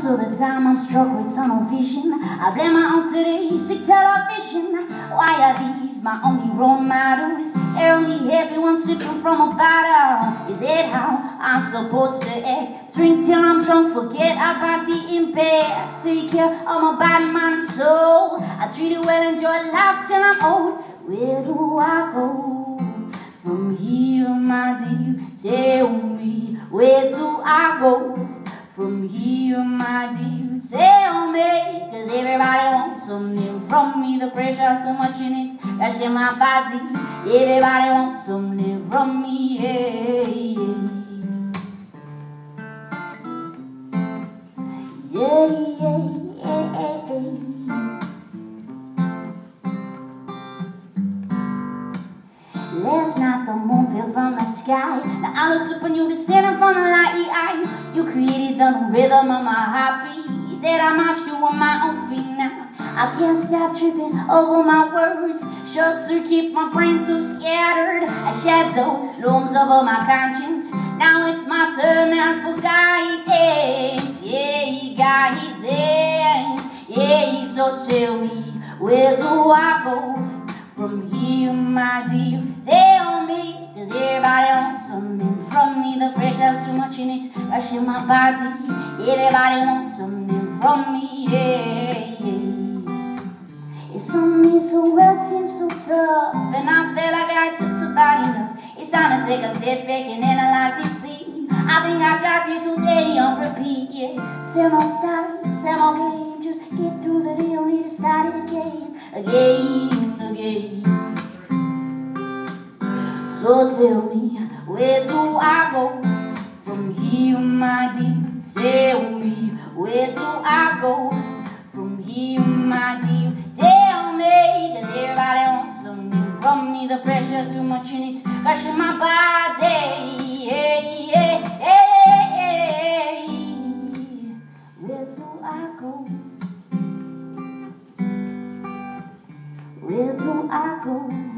So the time I'm struck with tunnel vision I blame my own today, sick television Why are these my only role models? They're only happy once come from a bottle Is it how I'm supposed to act? Drink till I'm drunk, forget about the impact Take care of my body, mind and soul I treat it well, enjoy life till I'm old Where do I go? From here, my dear, tell me Where do I go? From here, my dear, tell me Cause everybody wants something from me. The pressure's so much in it, rushing my body. Everybody wants something from me, yeah, yeah Yeah, Last night the moon fell from the sky. Now I looked up on you descending from the light. You created the rhythm of my heartbeat. That I march to on my own feet. Now I can't stop tripping over my words. Short circuit, my brain so scattered. A shadow looms over my conscience. Now it's my turn ask for guidance. Yeah, guidance Yeah, so tell me Where do I go from here, my dear? Tell me, cause everybody wants something from me. The pressure's too much in it, rushing my body. Everybody wants something from me, yeah, yeah. It's on me so well, seems so tough. And I feel like I just about enough. It's time to take a step back and analyze and see. I think I got this whole day on repeat, yeah. Same old style, same old game. Just get through the day, don't need to start it again, again, again. So tell me, where do I go from here, my dear? Tell me, where do I go from here, my dear? Tell me, cause everybody wants something from me. The pressure's too much and it's crushing my body. Hey, hey, hey, where do I go? Where do I go?